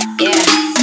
Yeah.